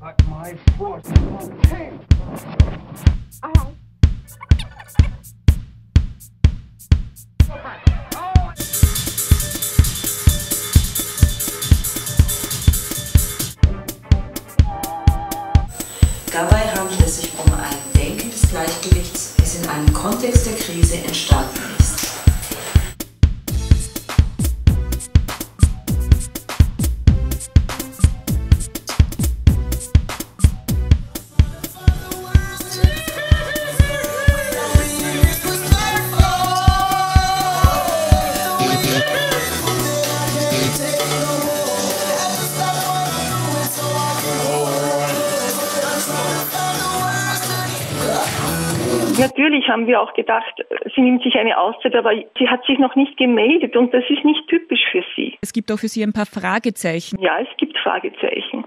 Five, four, ten. Dabei handelt es sich um ein Denken des Gleichgewichts, das in einem Kontext der Krise entstanden Natürlich haben wir auch gedacht, sie nimmt sich eine Auszeit, aber sie hat sich noch nicht gemeldet und das ist nicht typisch für sie. Es gibt auch für Sie ein paar Fragezeichen. Ja, es gibt Fragezeichen.